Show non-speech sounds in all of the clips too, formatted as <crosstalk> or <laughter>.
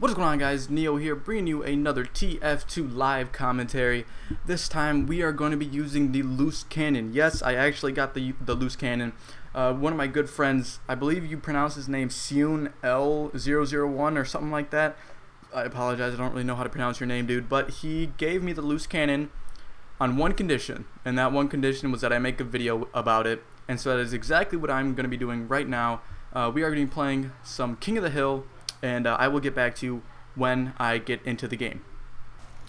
What is going on guys, Neo here, bringing you another TF2 live commentary. This time we are going to be using the loose cannon. Yes, I actually got the the loose cannon. Uh, one of my good friends, I believe you pronounce his name Seun L001 or something like that. I apologize, I don't really know how to pronounce your name, dude. But he gave me the loose cannon on one condition, and that one condition was that I make a video about it. And so that is exactly what I'm going to be doing right now. Uh, we are going to be playing some King of the Hill and uh, I will get back to you when I get into the game.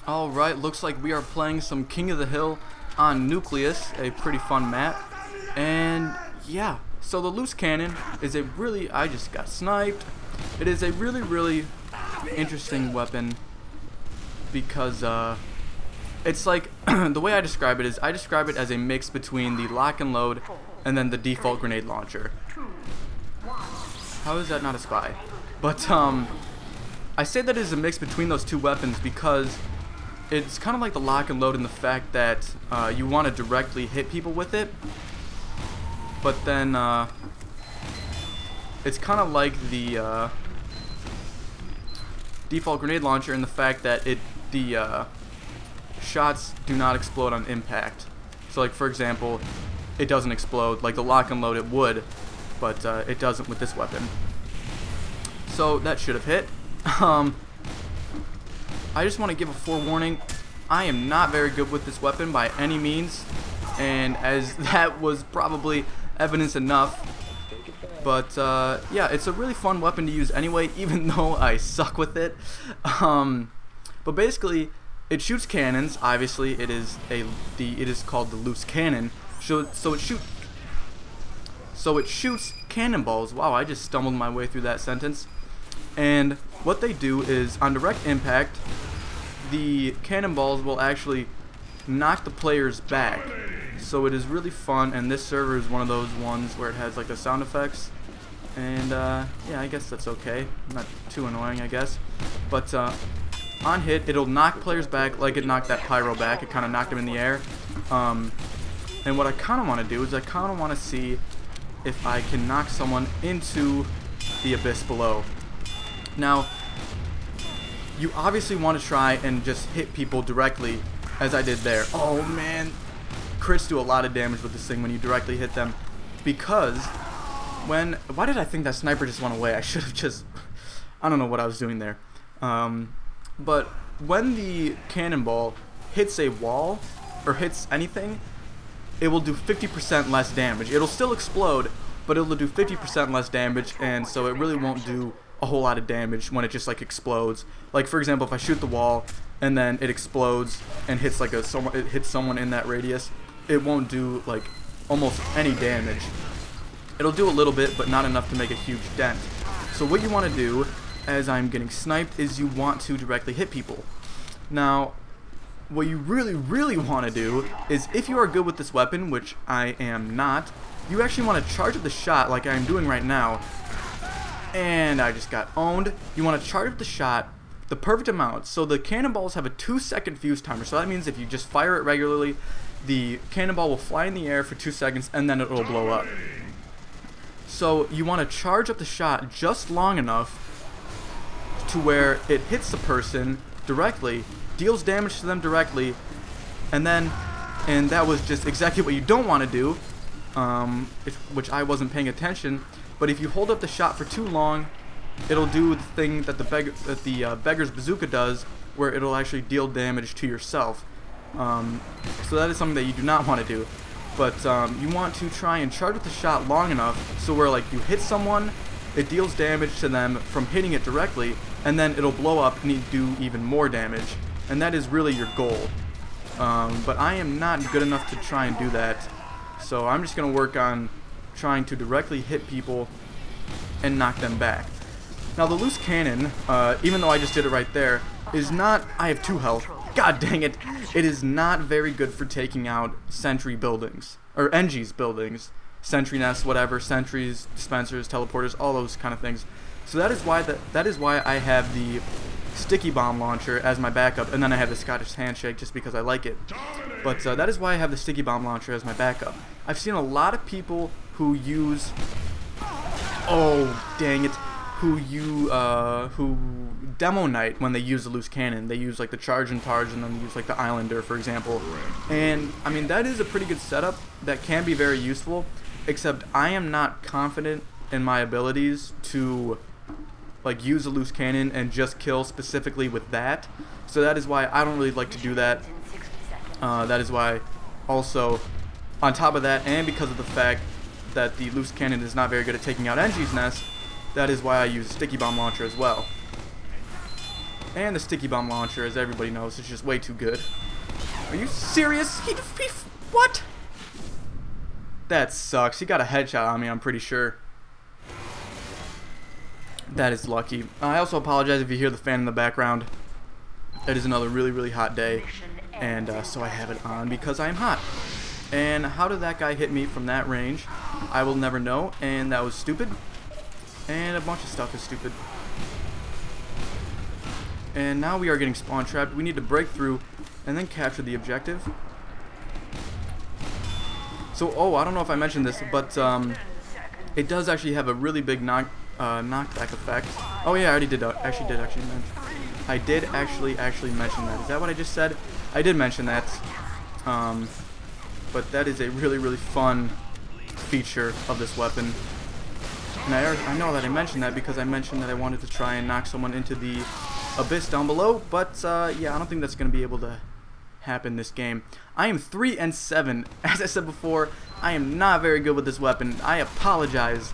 Alright, looks like we are playing some King of the Hill on Nucleus, a pretty fun map. And yeah, so the loose cannon is a really, I just got sniped. It is a really, really interesting weapon because uh, it's like, <clears throat> the way I describe it is I describe it as a mix between the Loch-n-Load and then the default grenade launcher. How is that not a spy? But um, I say that is a mix between those two weapons because it's kind of like the Loch-n-Load in the fact that uh, you want to directly hit people with it, but then uh, it's kind of like the uh, default grenade launcher in the fact that it the uh, shots do not explode on impact. So like for example, it doesn't explode like the Loch-n-Load it would, but uh, it doesn't with this weapon. So that should have hit. <laughs> Um, I just want to give a forewarning. I am not very good with this weapon by any means. And as <laughs> that was probably evidence enough. But uh, yeah, it's a really fun weapon to use anyway, <laughs> even though I suck with it. Um, but basically, it shoots cannons. Obviously, it is a the it is called the loose cannon. So so it shoot so it shoots cannonballs. Wow, I just stumbled my way through that sentence. And what they do is, on direct impact, the cannonballs will actually knock the players back. So it is really fun, and this server is one of those ones where it has like the sound effects. And uh, yeah, I guess that's okay. Not too annoying, I guess. But uh, on hit, it'll knock players back like it knocked that Pyro back. It kind of knocked him in the air. Um, and what I kind of want to do is I kind of want to see if I can knock someone into the abyss below. Now, you obviously want to try and just hit people directly, as I did there. Oh man, crits do a lot of damage with this thing when you directly hit them, because when, why did I think that sniper just went away? I should have just, I don't know what I was doing there. Um, but when the cannonball hits a wall, or hits anything, it will do 50% less damage. It'll still explode, but it'll do 50% less damage, and so it really won't do a whole lot of damage when it just like explodes. Like for example, if I shoot the wall and then it explodes and hits like a someone it hits someone in that radius, it won't do like almost any damage. It'll do a little bit, but not enough to make a huge dent. So what you want to do, as I'm getting sniped, is you want to directly hit people. Now, what you really, really want to do is if you are good with this weapon, which I am not, you actually want to charge up the shot like I'm doing right now and I just got owned. You want to charge up the shot the perfect amount. So the cannonballs have a two second fuse timer. So that means if you just fire it regularly, the cannonball will fly in the air for two seconds and then it will blow up. So you want to charge up the shot just long enough to where it hits the person directly, deals damage to them directly, and then, and that was just exactly what you don't want to do, um, if, which I wasn't paying attention, but if you hold up the shot for too long, it'll do the thing that the, beg that the uh, beggar's bazooka does, where it'll actually deal damage to yourself. Um, so that is something that you do not want to do. But um, you want to try and charge with the shot long enough so where like you hit someone, it deals damage to them from hitting it directly, and then it'll blow up and do even more damage. And that is really your goal. Um, but I am not good enough to try and do that. So I'm just going to work on trying to directly hit people and knock them back. Now the loose cannon, uh, even though I just did it right there, is not, I have two health, god dang it, it is not very good for taking out sentry buildings, or Engi's buildings, sentry nests, whatever, sentries, dispensers, teleporters, all those kind of things. So that is why that that is why I have the sticky bomb launcher as my backup, and then I have the Scottish handshake just because I like it. But uh, that is why I have the sticky bomb launcher as my backup. I've seen a lot of people who use, oh dang it, who you uh, who demo knight when they use the loose cannon. They use like the Chargin' Targe, and then use like the Eyelander, for example. And I mean that is a pretty good setup that can be very useful. Except I am not confident in my abilities to like use a loose cannon and just kill specifically with that. So that is why I don't really like to do that. Uh, that is why also on top of that and because of the fact that the loose cannon is not very good at taking out Engi's nest, that is why I use sticky bomb launcher as well. And the sticky bomb launcher, as everybody knows, is just way too good. Are you serious? He, he what? That sucks. He got a headshot on me, I'm pretty sure. That is lucky. I also apologize if you hear the fan in the background. It is another really, really hot day. And uh, so I have it on because I am hot. And how did that guy hit me from that range? I will never know. And that was stupid. And a bunch of stuff is stupid. And now we are getting spawn trapped. We need to break through and then capture the objective. So, oh, I don't know if I mentioned this, but um, it does actually have a really big knock, uh, knockback effect. Oh yeah, I already did. Uh, actually, did actually mention. I did actually actually mention that. Is that what I just said? I did mention that. Um, but that is a really really fun feature of this weapon. And I, I know that I mentioned that because I mentioned that I wanted to try and knock someone into the abyss down below, but uh, yeah, I don't think that's going to be able to happen this game. I am 3 and 7. <laughs> As I said before, I am not very good with this weapon. I apologize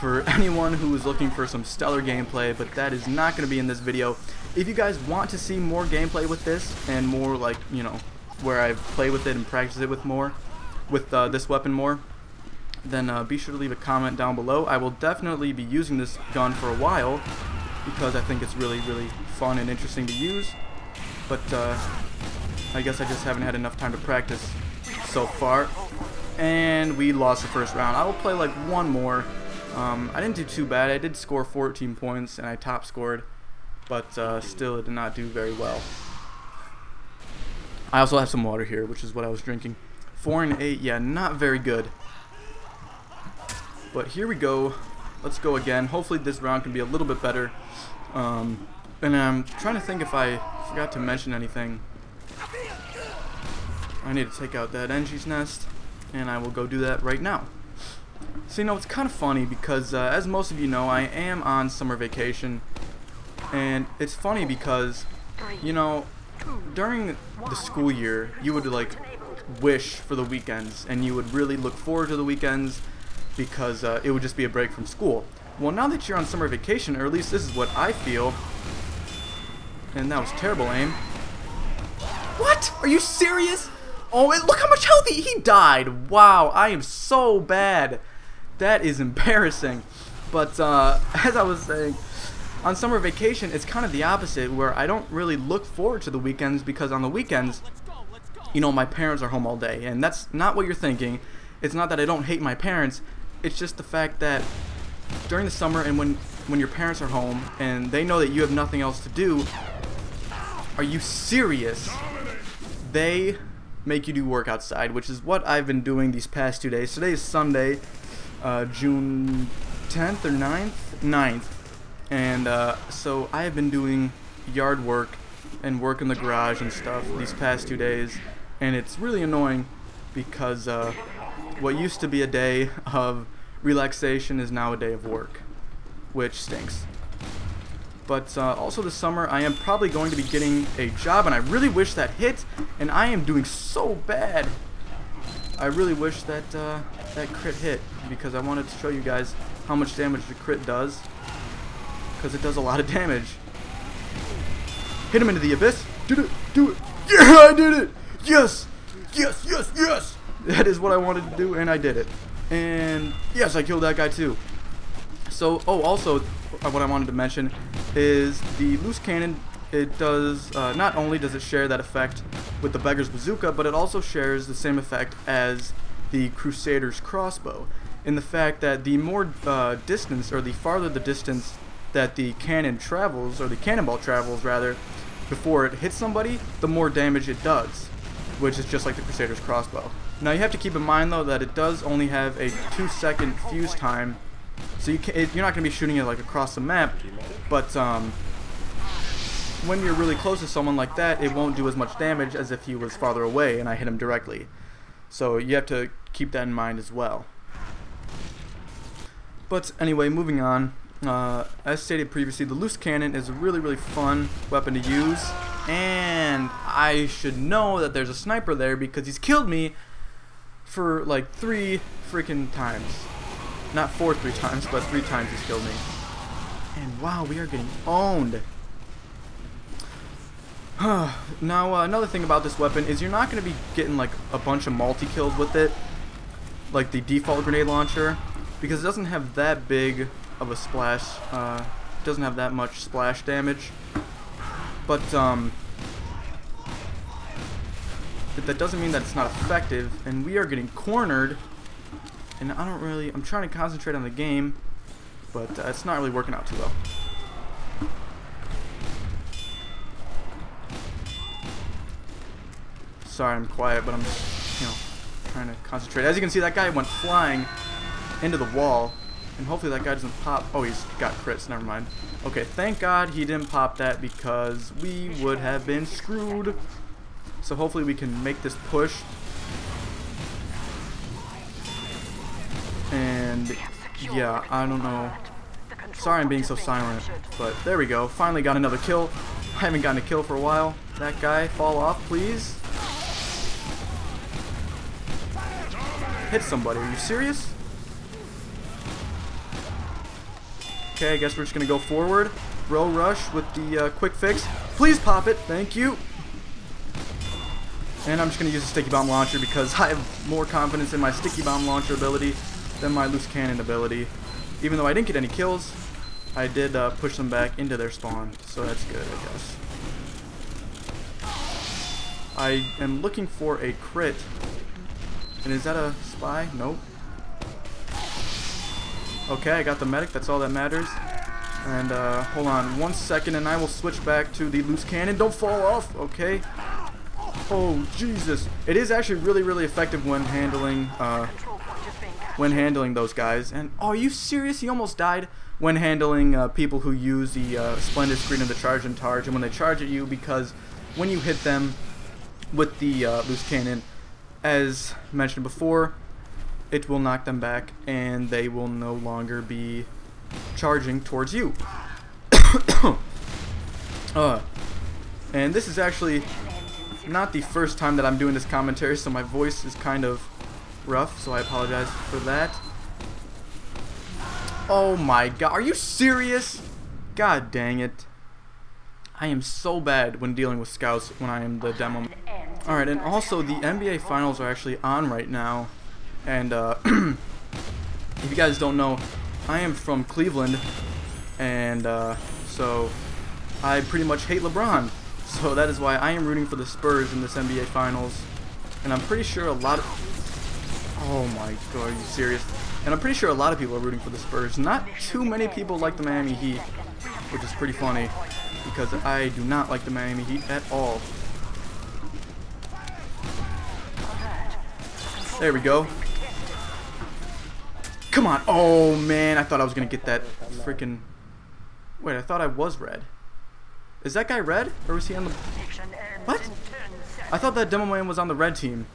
for <laughs> anyone who is looking for some stellar gameplay, but that is not going to be in this video. If you guys want to see more gameplay with this, and more like, you know, where I play with it and practice it with more, with uh, this weapon more, then uh, be sure to leave a comment down below. I will definitely be using this gun for a while because I think it's really, really fun and interesting to use. But uh, I guess I just haven't had enough time to practice so far. And we lost the first round. I will play like one more. Um, I didn't do too bad. I did score 14 points and I top scored. But uh, still, it did not do very well. I also have some water here, which is what I was drinking. 4 and 8, yeah, not very good. But here we go. Let's go again. Hopefully this round can be a little bit better. Um, and I'm trying to think if I forgot to mention anything. I need to take out that Engi's nest, and I will go do that right now. So, you know, it's kind of funny because, uh, as most of you know, I am on summer vacation. And it's funny because, you know, during the school year, you would, like, wish for the weekends, and you would really look forward to the weekends because uh, it would just be a break from school. Well, now that you're on summer vacation, or at least this is what I feel, and that was terrible aim. What? Are you serious? Oh, look how much health he, he died. Wow, I am so bad. That is embarrassing. But uh, <laughs> as I was saying, on summer vacation, it's kind of the opposite, where I don't really look forward to the weekends because on the weekends, you know, my parents are home all day, and that's not what you're thinking. It's not that I don't hate my parents, it's just the fact that during the summer and when when your parents are home and they know that you have nothing else to do, are you serious? They make you do work outside, which is what I've been doing these past two days. Today is Sunday, uh, June 10th or 9th? 9th. And uh, so I have been doing yard work and work in the garage and stuff these past two days. And it's really annoying because uh, what used to be a day of relaxation is now a day of work, which stinks. But uh, also this summer, I am probably going to be getting a job, and I really wish that hit, and I am doing so bad. I really wish that uh, that crit hit, because I wanted to show you guys how much damage the crit does, because it does a lot of damage. Hit him into the abyss. Did it. Do it. <laughs> Yeah, I did it. Yes. Yes, yes, yes. That is what I wanted to do, and I did it. And yes, I killed that guy too. So, oh, also, uh, what I wanted to mention is the loose cannon. It does uh, not only does it share that effect with the beggar's bazooka, but it also shares the same effect as the crusader's crossbow. In the fact that the more uh, distance, or the farther the distance that the cannon travels, or the cannonball travels rather, before it hits somebody, the more damage it does, which is just like the crusader's crossbow. Now you have to keep in mind though that it does only have a 2 second fuse time So you you're not going to be shooting it like across the map, but um, when you're really close to someone like that, it won't do as much damage as if he was farther away and I hit him directly. So you have to keep that in mind as well. But anyway, moving on. Uh, as stated previously, the loose cannon is a really, really fun weapon to use. And I should know that there's a sniper there because he's killed me for like three freaking times. Not four three times, but three times he's killed me. And wow, we are getting owned. <sighs> now, uh, another thing about this weapon is you're not going to be getting like a bunch of multi-kills with it, like the default grenade launcher, because it doesn't have that big of a splash, uh, doesn't have that much splash damage. But, um, But that doesn't mean that it's not effective, and we are getting cornered, and I don't really, I'm trying to concentrate on the game, but uh, it's not really working out too well. Sorry, I'm quiet, but I'm you know, trying to concentrate. As you can see, that guy went flying into the wall, and hopefully that guy doesn't pop. Oh, he's got crits, never mind. Okay, thank God he didn't pop that because we would have been screwed. So hopefully we can make this push. And yeah, I don't know. Sorry I'm being so silent, but there we go. Finally got another kill. I haven't gotten a kill for a while. That guy, fall off, please. Hit somebody. Are you serious? Okay, I guess we're just going to go forward. Bro rush with the uh, quick fix. Please pop it. Thank you. And I'm just going to use a sticky bomb launcher because <laughs> I have more confidence in my sticky bomb launcher ability than my loose cannon ability. Even though I didn't get any kills, I did uh, push them back into their spawn. So that's good, I guess. I am looking for a crit and is that a spy? Nope. Okay, I got the medic. That's all that matters. And uh, hold on one second, and I will switch back to the loose cannon. Don't fall off. Okay. Oh Jesus! It is actually really, really effective when handling uh, when handling those guys. And oh, are you serious? He almost died when handling uh, people who use the uh, splendid screen of the Chargin' Targe, and when they charge at you, because when you hit them with the uh, loose cannon, as mentioned before, it will knock them back and they will no longer be charging towards you. <coughs> uh, and this is actually not the first time that I'm doing this commentary, so my voice is kind of rough, so I apologize for that. Oh my god, are you serious? God dang it. I am so bad when dealing with scouts when I am the demo Alright, and also the NBA Finals are actually on right now. And uh, <clears throat> if you guys don't know, I am from Cleveland. And uh, so I pretty much hate LeBron. <laughs> So that is why I am rooting for the Spurs in this NBA Finals. And I'm pretty sure a lot of... Oh my god, are you serious? And I'm pretty sure a lot of people are rooting for the Spurs. Not too many people like the Miami Heat, which is pretty funny. Because I do not like the Miami Heat at all. There we go. Come on. Oh, man. I thought I was going to get that freaking... Wait, I thought I was red. Is that guy red? Or was he on the... What? I thought that demo man was on the red team.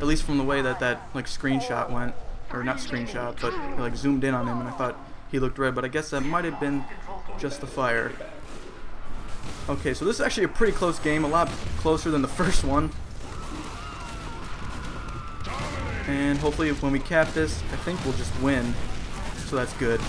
At least from the way that that, like, screenshot went. Or not screenshot, but, like, zoomed in on him, and I thought he looked red. But I guess that might have been just the fire. Okay, so this is actually a pretty close game. A lot closer than the first one. And hopefully when we cap this, I think we'll just win. So that's good.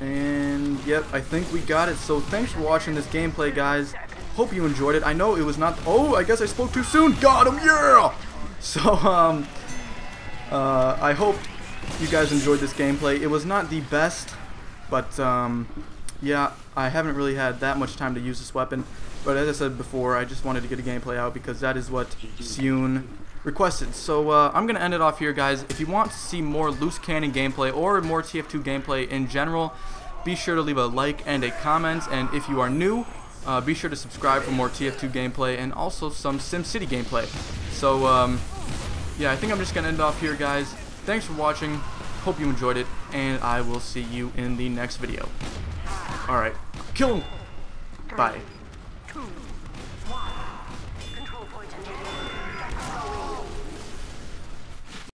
And yep, I think we got it. So thanks for watching this gameplay, guys. Hope you enjoyed it. I know it was not... Oh, I guess I spoke too soon. Got him, yeah! <laughs> So, um... Uh, I hope you guys enjoyed this gameplay. It was not the best, but, um... Yeah, I haven't really had that much time to use this weapon. But as I said before, I just wanted to get a gameplay out because that is what Sune requested. So uh, I'm going to end it off here, guys. If you want to see more loose cannon gameplay or more TF2 gameplay in general, be sure to leave a like and a comment. And if you are new, uh, be sure to subscribe for more TF2 gameplay and also some SimCity gameplay. So, um, yeah, I think I'm just going to end off here, guys. Thanks for watching. Hope you enjoyed it, and I will see you in the next video. Alright, kill him! Bye.